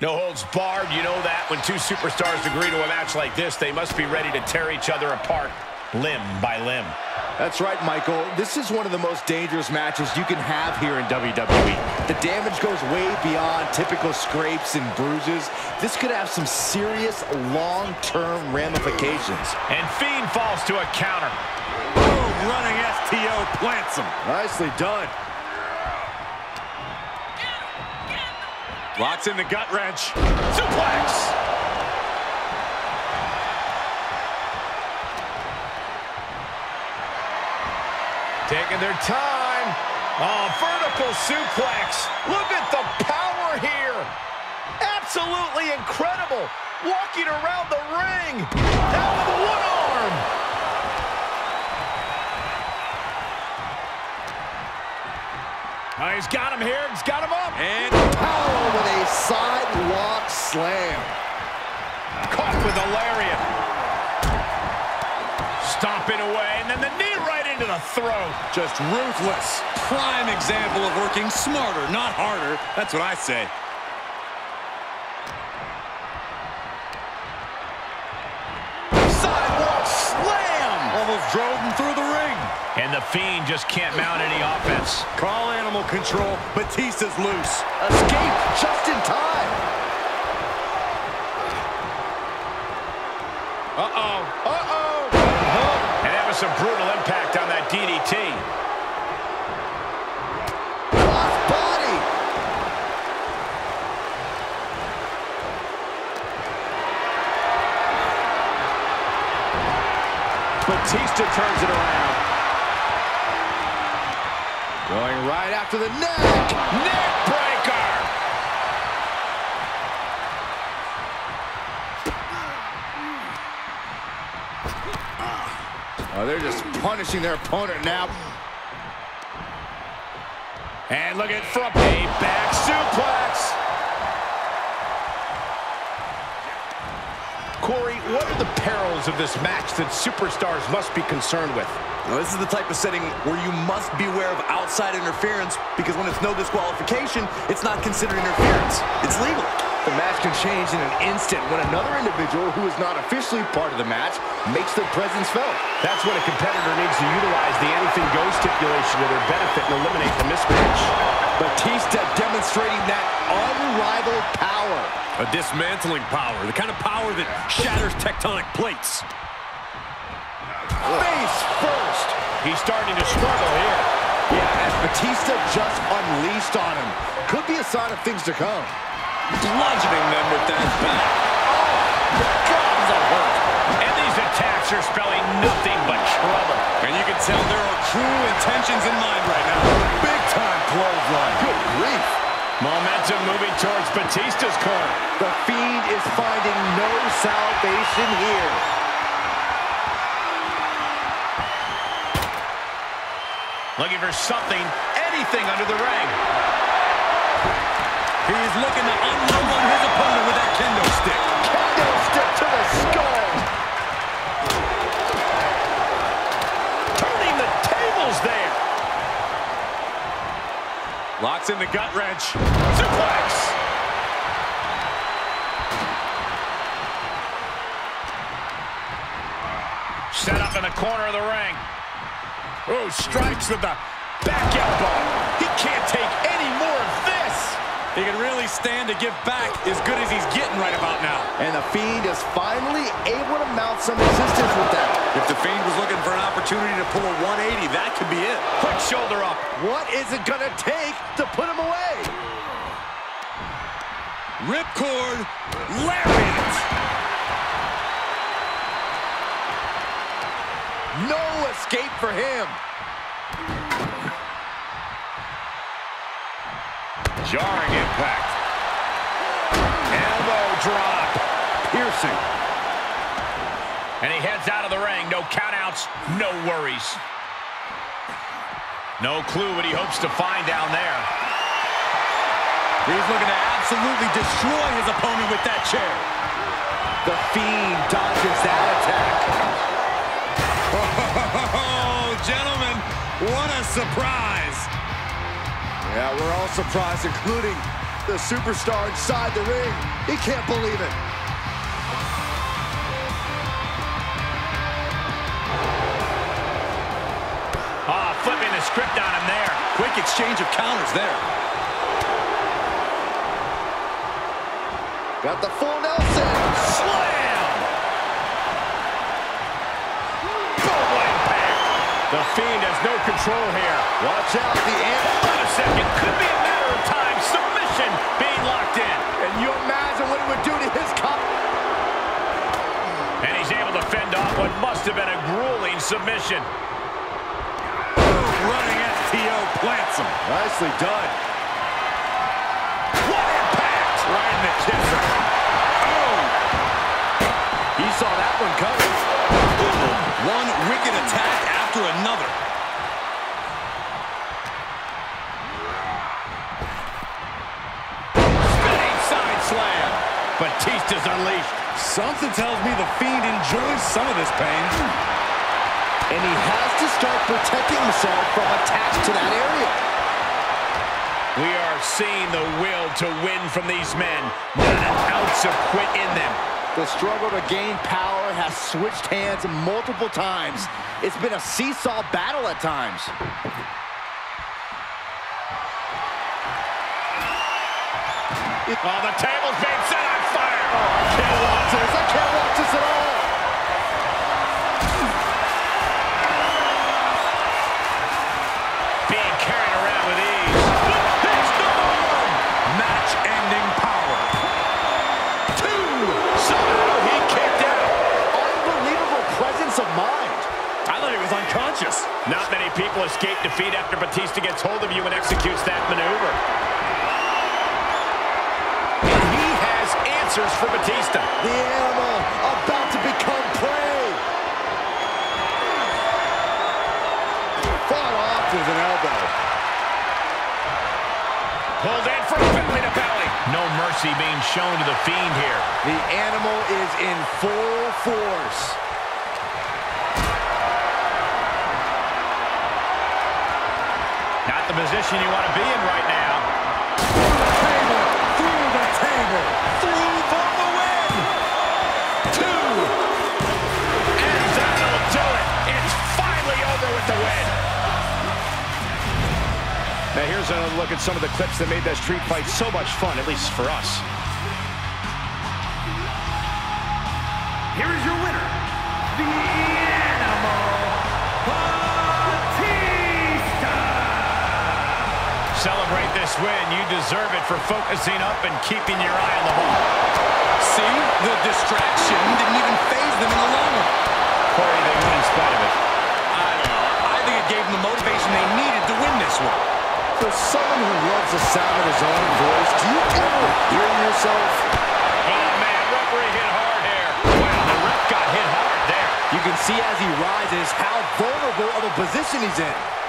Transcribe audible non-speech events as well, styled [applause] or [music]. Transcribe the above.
No holds barred, you know that. When two superstars agree to a match like this, they must be ready to tear each other apart limb by limb. That's right, Michael. This is one of the most dangerous matches you can have here in WWE. The damage goes way beyond typical scrapes and bruises. This could have some serious long-term ramifications. And Fiend falls to a counter. Boom, running STO plants him. Nicely done. Locks in the gut wrench. Suplex! Taking their time. Oh, vertical suplex. Look at the power here. Absolutely incredible. Walking around the ring. Now with one arm. Oh, he's got him here. He's got him up. And Power with a sidewalk slam. Caught with a lariat. Stomping away, and then the knee right into the throat. just ruthless. Prime example of working smarter, not harder. That's what I say. The Fiend just can't mount any offense. Call animal control. Batista's loose. Escape just in time. Uh-oh. Uh-oh. And that was some brutal impact on that DDT. Cross body. Batista turns it around. Going right after the neck. Neck breaker! Oh, they're just punishing their opponent now. And look at from a back suplex. Corey, what are the perils of this match that superstars must be concerned with? Now, this is the type of setting where you must beware of outside interference because when it's no disqualification, it's not considered interference. It's legal. The match can change in an instant when another individual who is not officially part of the match makes their presence felt. That's when a competitor needs to utilize the anything goes stipulation to their benefit and eliminate the mismatch. Batista demonstrating that unrivaled power. A dismantling power. The kind of power that shatters tectonic plates. Face first. He's starting to struggle here. Yeah, as Batista just unleashed on him. Could be a sign of things to come. Bludgeoning them with that back. God, oh, that hurt. And these attacks are spelling nothing but trouble. And you can tell there are true intentions in mind right now. Big time clothesline. Good grief. Momentum moving towards Batista's corner. The Fiend is finding no salvation here. Looking for something, anything under the ring. He's looking to unload on his opponent with that kendo stick. Kendo stick to the skull. Turning the tables there. Locks in the gut wrench. Suplex. Set up in the corner of the ring. Oh, strikes with the back elbow. He can't take any. He can really stand to give back as good as he's getting right about now. And the Fiend is finally able to mount some resistance with that. If the Fiend was looking for an opportunity to pull a 180, that could be it. Quick shoulder up. What is it going to take to put him away? Ripcord, lariat. No escape for him. Jarring impact. Elbow drop. Piercing. And he heads out of the ring. No countouts, no worries. No clue what he hopes to find down there. He's looking to absolutely destroy his opponent with that chair. The Fiend dodges that attack. [laughs] Oh, gentlemen, what a surprise. Yeah, we're all surprised, including The superstar inside the ring. He can't believe it. Oh, flipping the script on him there. Quick exchange of counters there. Got the full Nelson. The Fiend has no control here. Watch out, the ant. Hold on a second. Could be a matter of time. Submission being locked in. And you imagine what it would do to his cup. And he's able to fend off what must have been a grueling submission. Running STO plants him. Nicely done. What impact! Right in the kisser. Oh! He saw that one coming. One wicked attack after another. Spinning side slam. Batista's unleashed. Something tells me the Fiend enjoys some of this pain. And he has to start protecting himself from attacks to that area. We are seeing the will to win from these men. Not an ounce of quit in them. The struggle to gain power has switched hands multiple times. It's been a seesaw battle at times. Oh, the table's being set on fire. I can't watch this. I can't watch this at all. Being carried around with ease. It's the. Match-ending power. Two. Somehow he kicked out. Unbelievable presence of mind. I thought he was unconscious. Not many people escape defeat after Batista gets hold of you and executes that maneuver. And he has answers for Batista. The animal about to become prey. Fought off with an elbow. Pulled in for a belly to belly. No mercy being shown to the Fiend here. The animal is in full force. Not the position you want to be in right now. Through the table through the table. Through for the win. Two. And that'll do it. It's finally over with the win. Now here's another look at some of the clips that made that street fight so much fun, at least for us. Here is your Celebrate this win. You deserve it for focusing up and keeping your eye on the ball. See? The distraction didn't even faze them in the long run. Corey, they win in spite of it. I don't know. I think it gave them the motivation they needed to win this one. For someone who loves the sound of his own voice, do you ever hear yourself? Oh, man, referee hit hard here. Wow, the ref got hit hard there. You can see as he rises how vulnerable of a position he's in.